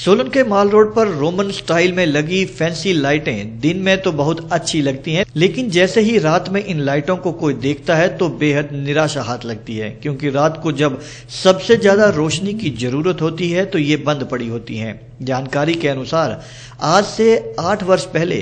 सोलन के Mall Road पर Roman style में लगी फैंसी लाइटें दिन में तो बहुत अच्छी लगती हैं, लेकिन जैसे ही रात में इन लाइटों को कोई देखता है तो बेहद निराशा हाथ लगती है, क्योंकि रात को जब सबसे ज़्यादा रोशनी की ज़रूरत होती है तो ये बंद पड़ी होती हैं। जानकारी के अनुसार, आज से आठ वर्ष पहले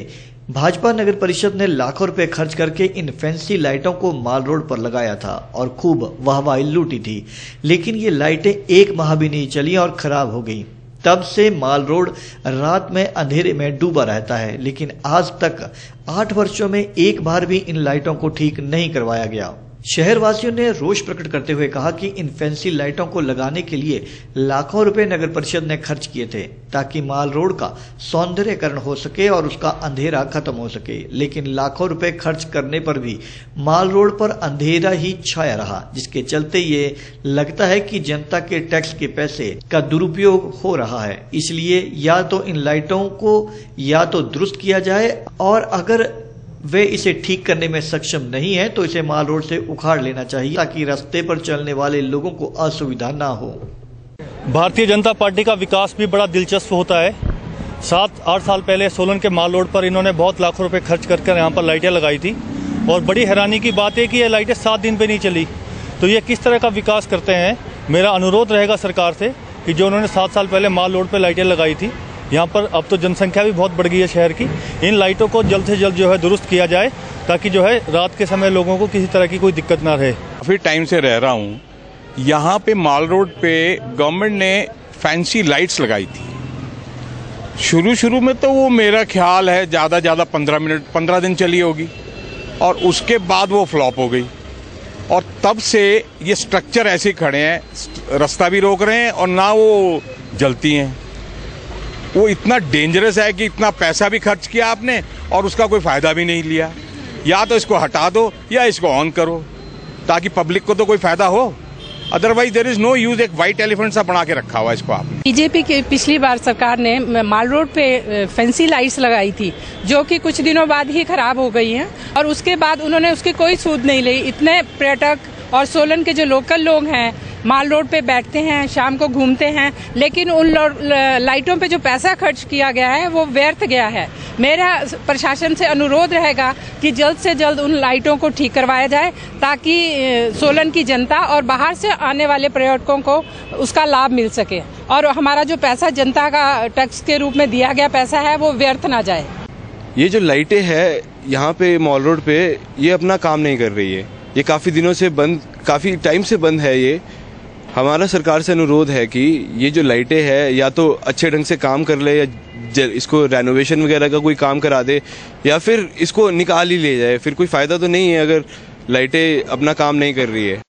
भाजपा नगर परिषद ने लाखों रुपए खर्च करके इन फैंसी लाइटों को माल रोड पर लगाया था और खूब वाहवाही लूटी थी, लेकिन ये लाइटें एक माह भी नहीं चली और खराब हो गई। तब से माल रोड रात में अंधेरे में डूबा रहता है। लेकिन आज तक आठ वर्षों में एक बार भी इन लाइटों को ठीक नहीं करवाया गया। शहर वासियों ने रोष प्रकट करते हुए कहा कि इन फैंसी लाइटों को लगाने के लिए लाखों रुपए नगर परिषद ने खर्च किए थे ताकि माल रोड का सौंदर्यकरण हो सके और उसका अंधेरा खत्म हो सके। लेकिन लाखों रुपए खर्च करने पर भी माल रोड पर अंधेरा ही छाया रहा, जिसके चलते ये लगता है कि जनता के टैक्स के पैसे का दुरुपयोग हो रहा है। इसलिए या तो इन लाइटों को या तो दुरुस्त किया जाए और अगर वे इसे ठीक करने में सक्षम नहीं है तो इसे माल रोड से उखाड़ लेना चाहिए ताकि रास्ते पर चलने वाले लोगों को असुविधा ना हो। भारतीय जनता पार्टी का विकास भी बड़ा दिलचस्प होता है। सात, आठ साल पहले सोलन के माल रोड पर इन्होंने बहुत लाखों रुपए खर्च करके यहाँ पर लाइटें लगाई थी। और बड़ी हैरानी की बात है कि ये लाइटें सात दिन पे नहीं चली। तो ये किस तरह का विकास करते हैं? मेरा अनुरोध रहेगा सरकार से कि जो उन्होंने सात साल पहले माल रोड पर लाइटें लगाई थी यहाँ पर अब तो जनसंख्या भी बहुत बढ़ गई है शहर की। इन लाइटों को जल्द से जल्द जो है दुरुस्त किया जाए, ताकि जो है रात के समय लोगों को किसी तरह की कोई दिक्कत ना रहे। काफ़ी टाइम से रह रहा हूँ। यहाँ पे माल रोड पे गवर्नमेंट ने फैंसी लाइट्स लगाई थी। शुरू शुरू में तो वो मेरा ख्याल है ज़्यादा ज़्यादा पंद्रह मिनट, पंद्रह दिन चली होगी, और उसके बाद वो फ्लॉप हो गई। और तब से ये स्ट्रक्चर ऐसे खड़े हैं रास्ता भी रोक रहे हैं और ना वो जलती हैं। वो इतना डेंजरस है कि इतना पैसा भी खर्च किया आपने और उसका कोई फ़ायदा भी नहीं लिया। या तो इसको हटा दो या इसको ऑन करो, ताकि पब्लिक को तो कोई फ़ायदा हो। Otherwise there is no use एक व्हाइट एलिफेंट सा बना के रखा हुआ इसको आपने। बीजेपी की पिछली बार सरकार ने माल रोड पे फैंसी लाइट्स लगाई थी, जो कि कुछ दिनों बाद ही खराब हो गई हैं, और उसके बाद उन्होंने उसकी कोई सूद नहीं ली। इतने पर्यटक और सोलन के जो लोकल लोग हैं माल रोड पे बैठते हैं, शाम को घूमते हैं, लेकिन उन लाइटों पे जो पैसा खर्च किया गया है, वो व्यर्थ गया है। मेरा प्रशासन से अनुरोध रहेगा कि जल्द से जल्द उन लाइटों को ठीक करवाया जाए, ताकि सोलन की जनता और बाहर से आने वाले पर्यटकों को उसका लाभ मिल सके। और हमारा जो पैसा जनता का टैक्स के रूप में दिया गया पैसा है, वो व्यर्थ ना जाए। ये जो लाइटें है, यहाँ पे मॉल रोड पे, ये अपना काम नहीं कर रही है। ये काफ़ी दिनों से बंद, काफ़ी टाइम से बंद है ये। हमारा सरकार से अनुरोध है कि ये जो लाइटें हैं, या तो अच्छे ढंग से काम कर ले, या इसको रेनोवेशन वगैरह का कोई काम करा दे, या फिर इसको निकाल ही ले जाए। फिर कोई फ़ायदा तो नहीं है अगर लाइटें अपना काम नहीं कर रही है।